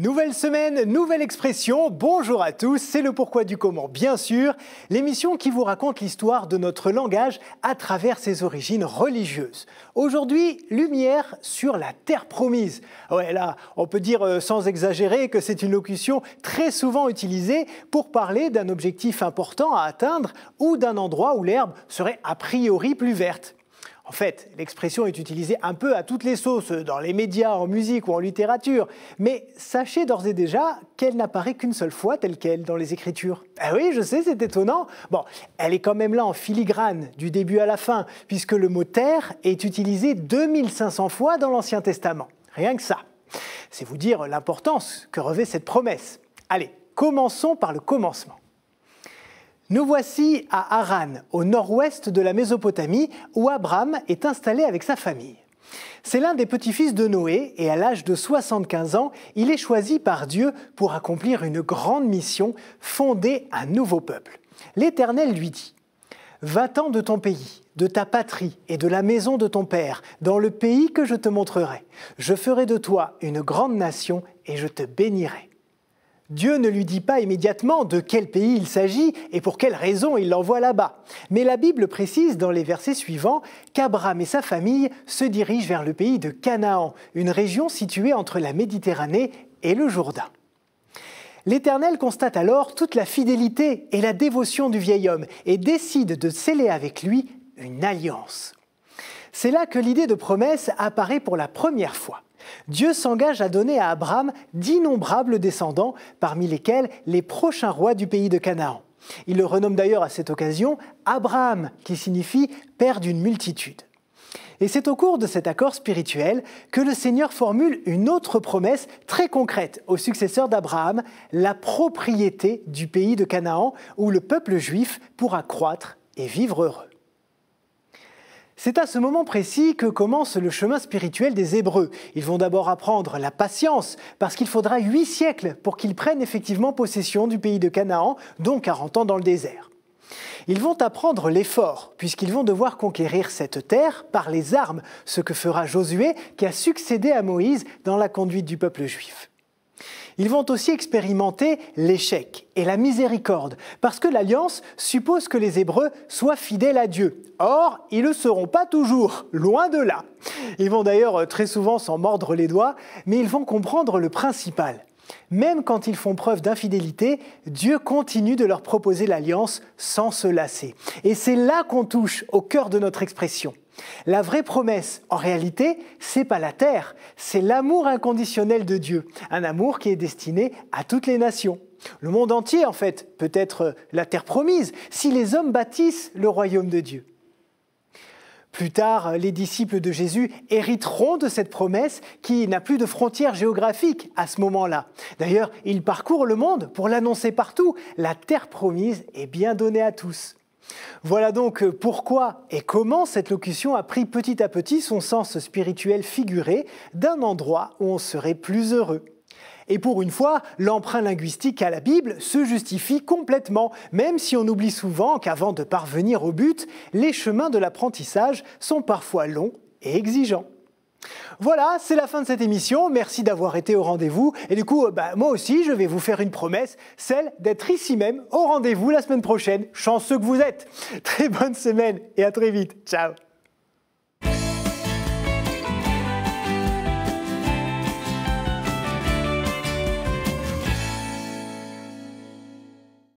Nouvelle semaine, nouvelle expression. Bonjour à tous, c'est le pourquoi du comment, bien sûr. L'émission qui vous raconte l'histoire de notre langage à travers ses origines religieuses. Aujourd'hui, lumière sur la terre promise. On peut dire euh, sans exagérer que c'est une locution très souvent utilisée pour parler d'un objectif important à atteindre ou d'un endroit où l'herbe serait a priori plus verte. En fait, l'expression est utilisée un peu à toutes les sauces, dans les médias, en musique ou en littérature, mais sachez d'ores et déjà qu'elle n'apparaît qu'une seule fois telle qu'elle dans les Écritures. Ah oui, je sais, c'est étonnant. Bon, elle est quand même là en filigrane, du début à la fin, puisque le mot terre est utilisé 2500 fois dans l'Ancien Testament. Rien que ça. C'est vous dire l'importance que revêt cette promesse. Allez, commençons par le commencement. Nous voici à Haran, au nord-ouest de la Mésopotamie, où Abraham est installé avec sa famille. C'est l'un des petits-fils de Noé et à l'âge de 75 ans, il est choisi par Dieu pour accomplir une grande mission, fonder un nouveau peuple. L'Éternel lui dit, Va-t'en de ton pays, de ta patrie et de la maison de ton père, dans le pays que je te montrerai. Je ferai de toi une grande nation et je te bénirai. Dieu ne lui dit pas immédiatement de quel pays il s'agit et pour quelle raison il l'envoie là-bas. Mais la Bible précise dans les versets suivants qu'Abraham et sa famille se dirigent vers le pays de Canaan, une région située entre la Méditerranée et le Jourdain. L'Éternel constate alors toute la fidélité et la dévotion du vieil homme et décide de sceller avec lui une alliance. C'est là que l'idée de promesse apparaît pour la première fois. Dieu s'engage à donner à Abraham d'innombrables descendants, parmi lesquels les prochains rois du pays de Canaan. Il le renomme d'ailleurs à cette occasion Abraham, qui signifie Père d'une multitude. Et c'est au cours de cet accord spirituel que le Seigneur formule une autre promesse très concrète aux successeurs d'Abraham, la propriété du pays de Canaan, où le peuple juif pourra croître et vivre heureux. C'est à ce moment précis que commence le chemin spirituel des Hébreux. Ils vont d'abord apprendre la patience, parce qu'il faudra huit siècles pour qu'ils prennent effectivement possession du pays de Canaan, dont 40 ans dans le désert. Ils vont apprendre l'effort, puisqu'ils vont devoir conquérir cette terre par les armes, ce que fera Josué, qui a succédé à Moïse dans la conduite du peuple juif. Ils vont aussi expérimenter l'échec et la miséricorde, parce que l'alliance suppose que les Hébreux soient fidèles à Dieu. Or, ils ne le seront pas toujours, loin de là. Ils vont d'ailleurs très souvent s'en mordre les doigts, mais ils vont comprendre le principal. Même quand ils font preuve d'infidélité, Dieu continue de leur proposer l'alliance sans se lasser. Et c'est là qu'on touche au cœur de notre expression. La vraie promesse, en réalité, c'est pas la terre, c'est l'amour inconditionnel de Dieu, un amour qui est destiné à toutes les nations. Le monde entier, en fait, peut être la terre promise si les hommes bâtissent le royaume de Dieu. Plus tard, les disciples de Jésus hériteront de cette promesse qui n'a plus de frontières géographiques à ce moment-là. D'ailleurs, ils parcourent le monde pour l'annoncer partout. La terre promise est bien donnée à tous. Voilà donc pourquoi et comment cette locution a pris petit à petit son sens spirituel figuré d'un endroit où on serait plus heureux. Et pour une fois, l'emprunt linguistique à la Bible se justifie complètement, même si on oublie souvent qu'avant de parvenir au but, les chemins de l'apprentissage sont parfois longs et exigeants. Voilà, c'est la fin de cette émission. Merci d'avoir été au rendez-vous. Et du coup, bah, moi aussi, je vais vous faire une promesse, celle d'être ici même au rendez-vous la semaine prochaine. Chanceux que vous êtes. Très bonne semaine et à très vite. Ciao